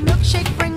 milkshake brings